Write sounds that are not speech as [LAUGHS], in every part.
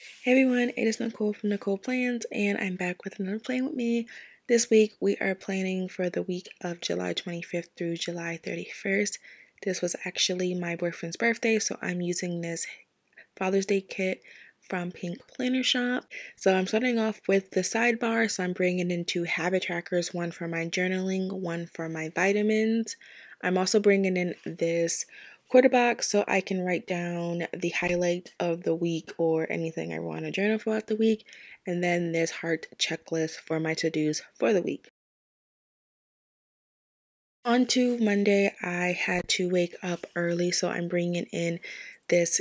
Hey everyone, it is Nicole from Nicole Plans, and I'm back with another plan with me. This week we are planning for the week of July 25th through July 31st. This was actually my boyfriend's birthday, so I'm using this Father's Day kit from Pink Planner Shop. So I'm starting off with the sidebar, so I'm bringing in two habit trackers, one for my journaling, one for my vitamins. I'm also bringing in this quarter box so I can write down the highlight of the week or anything I want to journal throughout the week. And then this heart checklist for my to dos for the week. On to Monday, I had to wake up early, so I'm bringing in this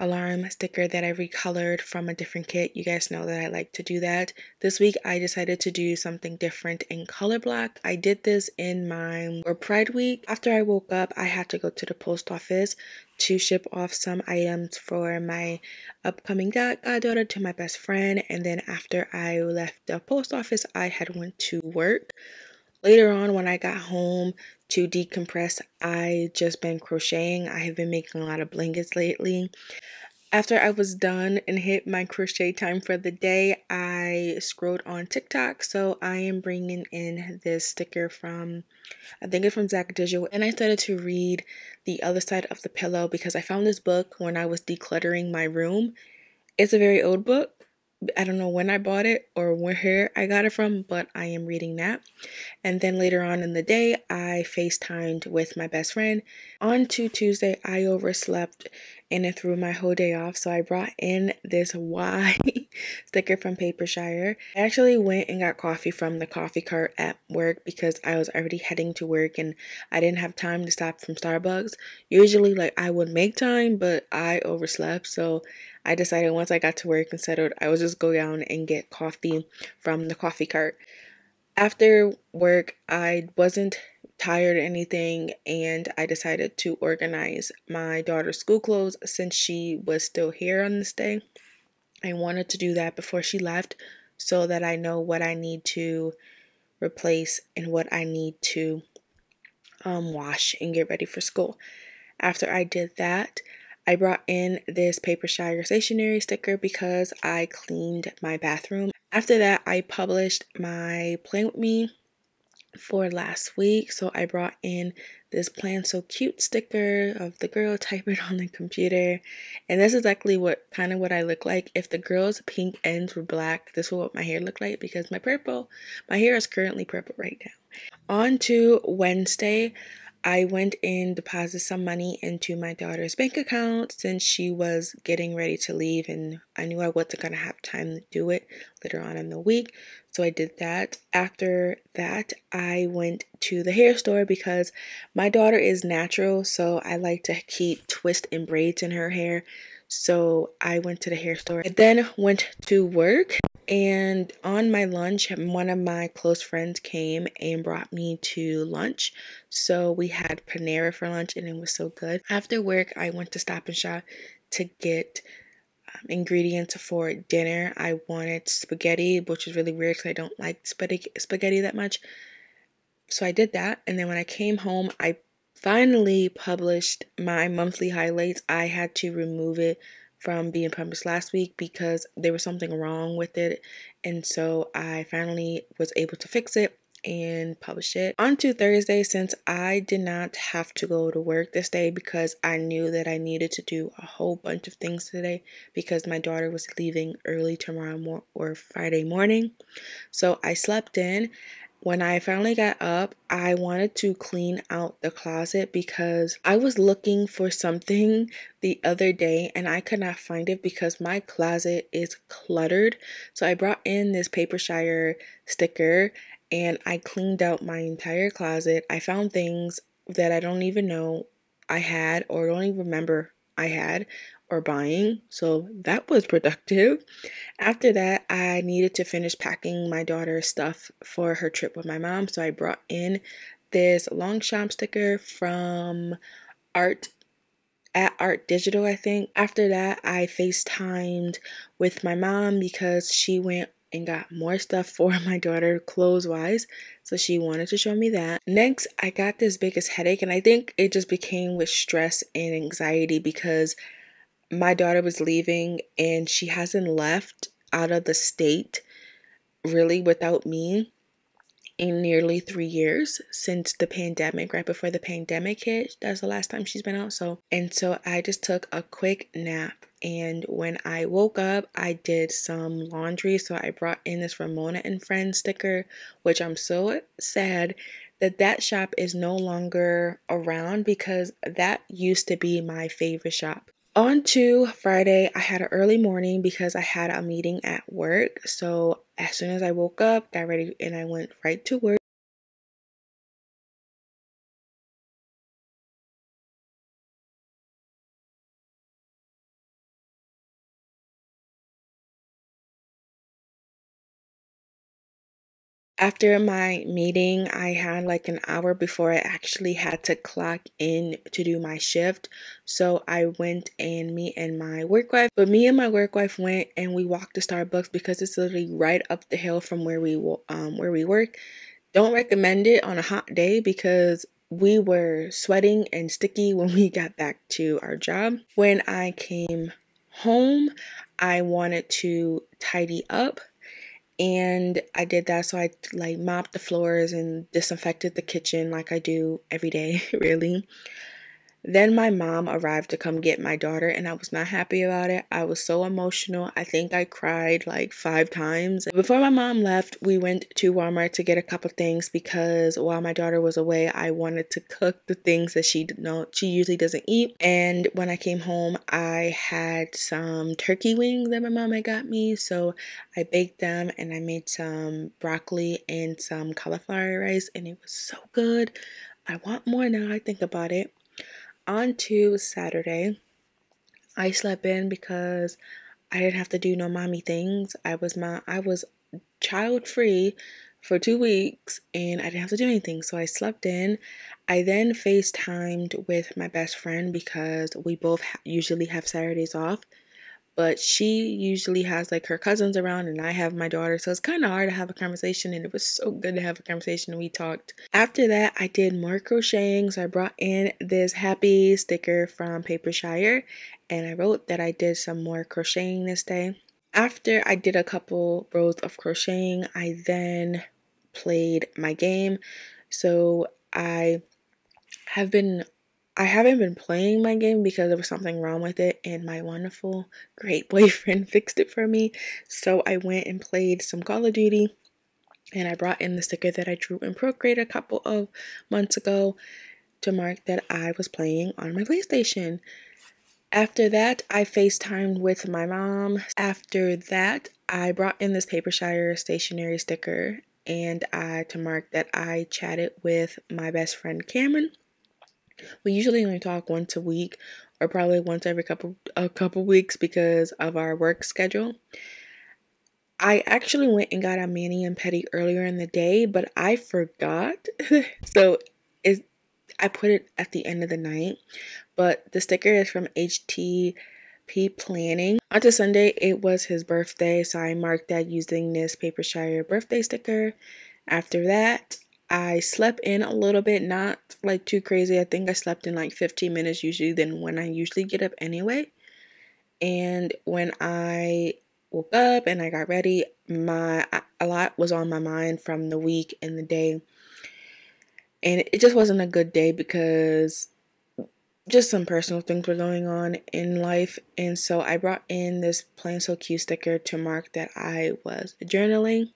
alarm sticker that I recolored from a different kit. You guys know that I like to do that. This week I decided to do something different in color block. I did this in my or Pride week. After I woke up, I had to go to the post office to ship off some items for my upcoming god goddaughter to my best friend and then after I left the post office, I had went to work. Later on, when I got home to decompress, I just been crocheting. I have been making a lot of blankets lately. After I was done and hit my crochet time for the day, I scrolled on TikTok. So I am bringing in this sticker from, I think it's from Zach Digital. And I started to read The Other Side of the Pillow because I found this book when I was decluttering my room. It's a very old book, I don't know when I bought it or where I got it from, but I am reading that. And then later on in the day, I FaceTimed with my best friend. On to Tuesday, I overslept and it threw my whole day off. So I brought in this [LAUGHS] Y sticker from Papershire. I actually went and got coffee from the coffee cart at work because I was already heading to work and I didn't have time to stop from Starbucks. Usually, like I would make time, but I overslept. So I decided once I got to work and settled, I would just go down and get coffee from the coffee cart. After work, I wasn't tired or anything, and I decided to organize my daughter's school clothes since she was still here on this day. I wanted to do that before she left so that I know what I need to replace and what I need to um, wash and get ready for school. After I did that, I brought in this Paper Papershire stationery sticker because I cleaned my bathroom. After that, I published my Plan With Me for last week. So I brought in this Plan So Cute sticker of the girl [LAUGHS] typing on the computer. And this is exactly what kind of what I look like. If the girl's pink ends were black, this is what my hair looked like because my purple, my hair is currently purple right now. On to Wednesday, I went and deposited some money into my daughter's bank account since she was getting ready to leave and I knew I wasn't going to have time to do it later on in the week. So I did that. After that, I went to the hair store because my daughter is natural, so I like to keep twists and braids in her hair. So I went to the hair store. I then went to work and on my lunch, one of my close friends came and brought me to lunch. So we had Panera for lunch and it was so good. After work, I went to Stop and Shop to get um, ingredients for dinner. I wanted spaghetti, which is really weird because I don't like spaghetti, spaghetti that much. So I did that. And then when I came home, I finally published my monthly highlights. I had to remove it from being published last week because there was something wrong with it. And so I finally was able to fix it and publish it. On to Thursday, since I did not have to go to work this day because I knew that I needed to do a whole bunch of things today because my daughter was leaving early tomorrow mo- or Friday morning. So I slept in when I finally got up, I wanted to clean out the closet because I was looking for something [LAUGHS] the other day and I could not find it because my closet is cluttered. So I brought in this Papershire sticker and I cleaned out my entire closet. I found things that I don't even know I had or don't even remember I had or buying. So that was productive. After that, I needed to finish packing my daughter's stuff for her trip with my mom. So I brought in this Longchamp sticker from Art at Art Digital, I think. After that, I FaceTimed with my mom because she went and got more stuff [LAUGHS] for my daughter clothes wise. So she wanted to show me that. Next, I got this biggest headache, and I think it just became with stress and anxiety because my daughter was leaving and she hasn't left out of the state really without me in nearly three years since the pandemic, right before the pandemic hit. That's the last time she's been out. So, and so I just took a quick nap. And when I woke up, I did some laundry. So I brought in this Ramona and Friends sticker, which I'm so sad that that shop is no longer around because that used to be my favorite shop. On to Friday, I had an early morning because I had a meeting at work. So as soon as I woke up, got ready, and I went right to work. After my meeting, I had like an hour before I actually had to clock in to do my shift. So I went and me and my work wife, but me and my work wife went and we walked to Starbucks because it's literally right up the hill from where we um where we work. Don't recommend it on a hot day because we were sweating and sticky [LAUGHS] when we got back to our job. When I came home, I wanted to tidy up and I did that so I like mopped the floors and disinfected the kitchen like I do every day [LAUGHS] really then my mom arrived to come get my daughter, and I was not happy about it. I was so emotional. I think I cried like five times. Before my mom left, we went to Walmart to get a couple things because while my daughter was away, I wanted to cook the things that she know she usually doesn't eat. And when I came home, I had some turkey wings that my mom had got me, so I baked them and I made some broccoli and some cauliflower rice, and it was so good. I want more now I think about it on to Saturday, I slept in because I didn't have to do no mommy things. I was my I was child free for two weeks and I didn't have to do anything. So I slept in. I then FaceTimed with my best friend because we both ha- usually have Saturdays off but she usually has like her cousins around and I have my daughter. So it's kind of hard to have a conversation and it was so good to have a conversation we talked. After that, I did more crocheting. So I brought in this happy sticker from Papershire and I wrote that I did some more crocheting this day. After I did a couple rows of crocheting, I then played my game. So I have been I haven't been playing my game because there was something wrong with it, and my wonderful, great [LAUGHS] boyfriend fixed it for me. So I went and played some Call of Duty, and I brought in the sticker that I drew in Procreate a couple of months ago to mark that I was playing on my PlayStation. After that, I FaceTimed with my mom. After that, I brought in this Papershire stationery sticker and I to mark that I chatted with my best friend Cameron we usually only talk once a week or probably once every couple a couple weeks because of our work schedule. I actually went and got a mani and pedi earlier in the day, but I forgot. [LAUGHS] so is I put it at the end of the night. But the sticker is from HTP Planning. On to Sunday, it was his birthday, so I marked that using this Papershire birthday sticker. After that, I slept in a little bit, not like too crazy. I think I slept in like 15 minutes usually than when I usually get up anyway. And when I woke up and I got ready, my a lot was on my mind from the week and the day. And it just wasn't a good day because just some personal things were going on in life. And so I brought in this Plan So Cute sticker to mark that I was journaling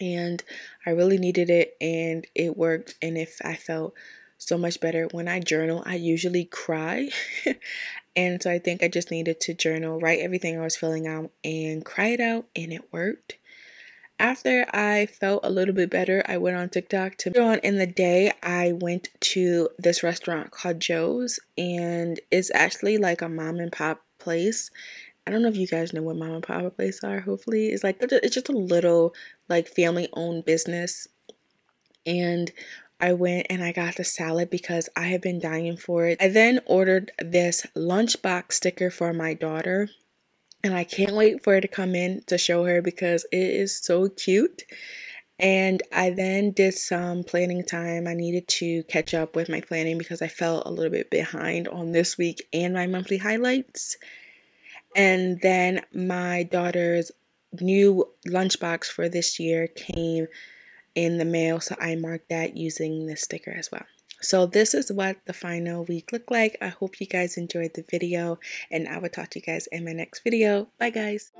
and I really needed it and it worked and if I felt so much better when I journal I usually cry [LAUGHS] and so I think I just needed to journal write everything I was feeling out and cry it out and it worked after I felt a little bit better, I went on TikTok to on in the day. I went to this restaurant called Joe's, and it's actually like a mom and pop place. I don't know if you guys know what mom and pop places are. Hopefully, it's like it's just a little like family owned business. And I went and I got the salad because I have been dying for it. I then ordered this lunchbox sticker for my daughter. And I can't wait for it to come in to show her because it is so cute. And I then did some planning time. I needed to catch up with my planning because I felt a little bit behind on this week and my monthly highlights. And then my daughter's new lunchbox for this year came in the mail, so I marked that using this sticker as well. So this is what the final week looked like. I hope you guys enjoyed the video and I will talk to you guys in my next video. Bye guys.